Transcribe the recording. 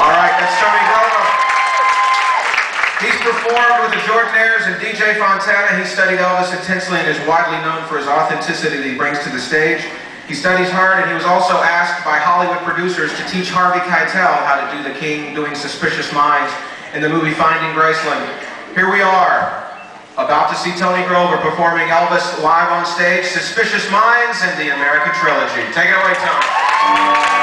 All right, that's Tony Grova. He's performed with the Jordanaires and DJ Fontana. He studied Elvis intensely and is widely known for his authenticity that he brings to the stage. He studies hard and he was also asked by Hollywood producers to teach Harvey Keitel how to do the king doing Suspicious Minds in the movie Finding Graceland. Here we are, about to see Tony Grova performing Elvis live on stage, Suspicious Minds and the American Trilogy. Take it away, Tony.